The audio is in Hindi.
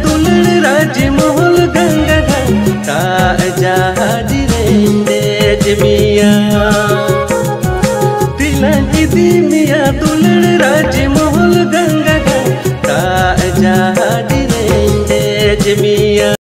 दुलड़ राज मोहल गंगा गंगा जहाज़ रेंदेज मिया तिलंगी दी मिया दुलड़ राज मोहल गंगा गंगा जहाज़ रेंदेज मिया